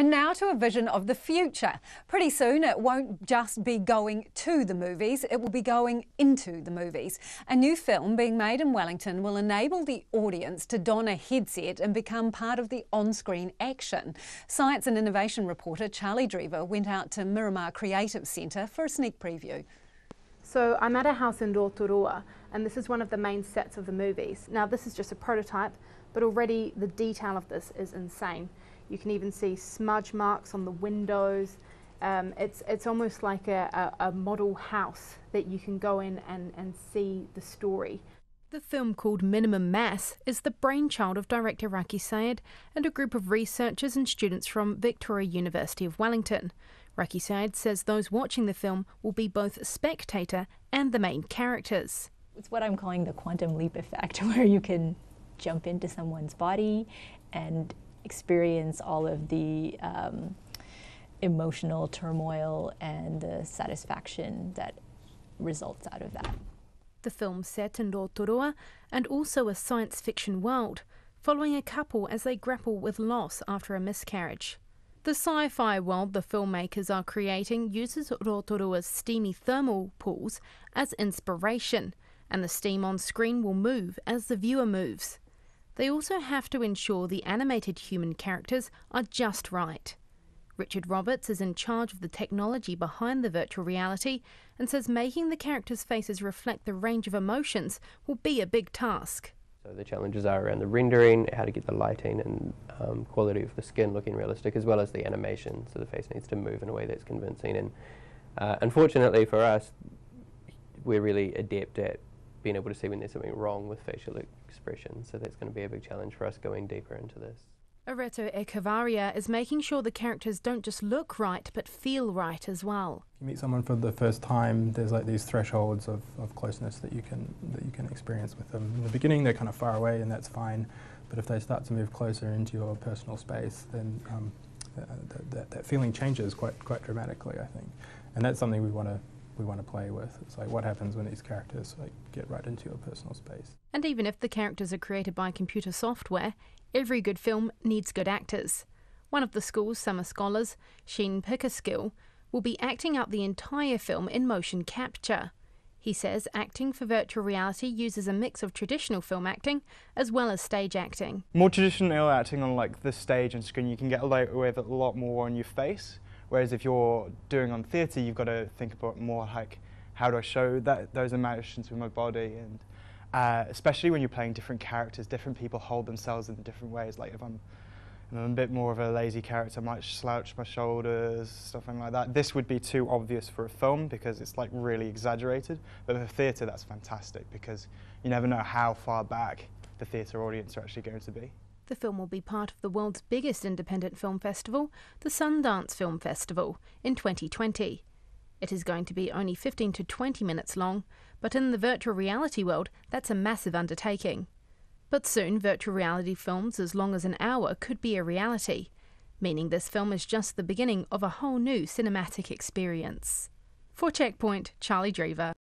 And now to a vision of the future. Pretty soon, it won't just be going to the movies, it will be going into the movies. A new film being made in Wellington will enable the audience to don a headset and become part of the on screen action. Science and innovation reporter Charlie Dreaver went out to Miramar Creative Centre for a sneak preview. So I'm at a house in Rotorua and this is one of the main sets of the movies. Now this is just a prototype but already the detail of this is insane. You can even see smudge marks on the windows. Um, it's, it's almost like a, a, a model house that you can go in and, and see the story. The film called Minimum Mass is the brainchild of director Raqi Syed and a group of researchers and students from Victoria University of Wellington. Raqi Syed says those watching the film will be both a spectator and the main characters. It's what I'm calling the quantum leap effect, where you can jump into someone's body and experience all of the um, emotional turmoil and the satisfaction that results out of that. The film set in Rotorua and also a science fiction world, following a couple as they grapple with loss after a miscarriage. The sci fi world the filmmakers are creating uses Rotorua's steamy thermal pools as inspiration, and the steam on screen will move as the viewer moves. They also have to ensure the animated human characters are just right. Richard Roberts is in charge of the technology behind the virtual reality and says making the characters' faces reflect the range of emotions will be a big task. So the challenges are around the rendering, how to get the lighting and um, quality of the skin looking realistic, as well as the animation. So the face needs to move in a way that's convincing. And uh, unfortunately for us, we're really adept at being able to see when there's something wrong with facial expression. So that's going to be a big challenge for us going deeper into this. Areito Echevarria is making sure the characters don't just look right, but feel right as well. You meet someone for the first time, there's like these thresholds of, of closeness that you can that you can experience with them. In the beginning, they're kind of far away, and that's fine. But if they start to move closer into your personal space, then um, uh, that, that, that feeling changes quite quite dramatically, I think. And that's something we want to we want to play with. It's like what happens when these characters like get right into your personal space. And even if the characters are created by computer software, every good film needs good actors. One of the school's summer scholars, Sean Pickersgill, will be acting out the entire film in motion capture. He says acting for virtual reality uses a mix of traditional film acting as well as stage acting. More traditional acting on like the stage and screen, you can get away with a lot more on your face. Whereas if you're doing on theatre, you've got to think about more like how do I show that those emotions with my body, and uh, especially when you're playing different characters, different people hold themselves in different ways. Like if I'm, if I'm a bit more of a lazy character, I might slouch my shoulders, something like that. This would be too obvious for a film because it's like really exaggerated. But for theatre, that's fantastic because you never know how far back the theatre audience are actually going to be. The film will be part of the world's biggest independent film festival, the Sundance Film Festival, in 2020. It is going to be only 15 to 20 minutes long, but in the virtual reality world, that's a massive undertaking. But soon, virtual reality films as long as an hour could be a reality, meaning this film is just the beginning of a whole new cinematic experience. For Checkpoint, Charlie Dreaver.